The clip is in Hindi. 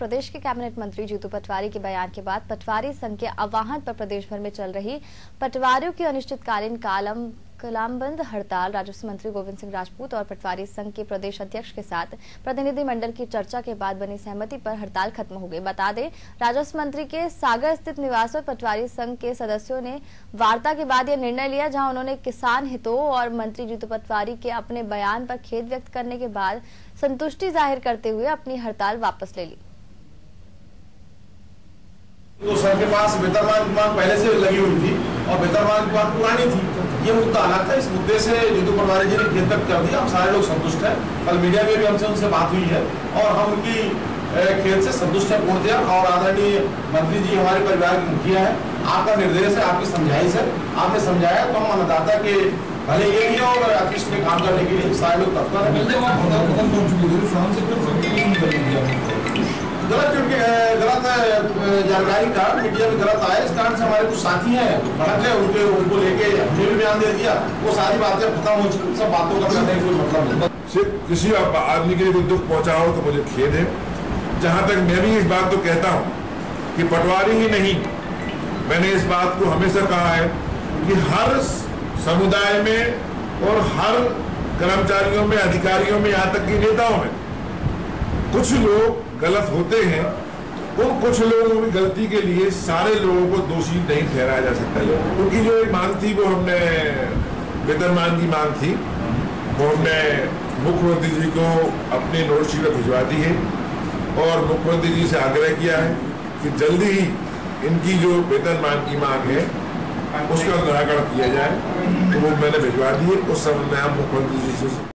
प्रदेश के कैबिनेट मंत्री जीतू पटवारी के बयान के बाद पटवारी संघ के आह्वान पर प्रदेश भर में चल रही पटवारियों की अनिश्चितकालीन कालम कलामबंद हड़ताल, राजस्व मंत्री गोविंद सिंह राजपूत और पटवारी संघ के प्रदेश अध्यक्ष के साथ प्रतिनिधिमंडल की चर्चा के बाद बनी सहमति पर हड़ताल खत्म हो गई। बता दें, राजस्व मंत्री के सागर स्थित निवास पर पटवारी संघ के सदस्यों ने वार्ता के बाद यह निर्णय लिया, जहाँ उन्होंने किसान हितों और मंत्री जीतू पटवारी के अपने बयान पर खेद व्यक्त करने के बाद संतुष्टि ज़ाहिर करते हुए अपनी हड़ताल वापस ले ली। तो सर के पास बेहतरमान मांग पहले से लगी हुई थी और बेहतरमान मांग पुरानी थी। ये मुद्दा अलग था। इस मुद्दे से जीतू पटवारी जी ने खेत व्यक्त कर दिया हम सारे लोग संतुष्ट हैं। कल मीडिया में भी हमसे उनसे बात हुई है और हम उनकी खेत से संतुष्ट है पूर्णतया और आदरणीय मंत्री जी, हमारे परिवार के मुखिया है। आपका निर्देश है, आपकी समझाइश है। आपने समझाया तो हम अन्नदाता के भले के लिए और अतिष्ट में काम करने के लिए सारे लोग तत्पर है। गलत गलत जानकारी का मीडिया में गलत आया, इस कारण से हमारे कुछ साथी हैं भड़क गए, उनके, उनको लेके हमने भी बयान दे दिया, वो सारी बातें खत्म हो चुकी, सब बातों का करने कोई मतलब नहीं। सिर्फ़ किसी आदमी के लिए कोई दुख पहुँचा हो तो मुझे खेद है। जहाँ तक मैं भी इस बात को कहता हूँ कि पटवारी ही नहीं, मैंने इस बात को हमेशा कहा है कि हर समुदाय में और हर कर्मचारियों में, अधिकारियों में, यहाँ तक कि नेताओं में कुछ लोग गलत होते हैं उन कुछ लोगों की गलती के लिए सारे लोगों को दोषी नहीं ठहराया जा सकता है। उनकी जो मांग थी, वो हमने वेतनमान की मांग थी, वो हमने मुख्यमंत्री जी को अपनी नोट शीट भिजवा दी है और मुख्यमंत्री जी से आग्रह किया है कि जल्दी ही इनकी जो वेतनमान की मांग है, उसका निराकरण किया जाए। तो वो मैंने भिजवा दी है, उस समय में हम मुख्यमंत्री जी से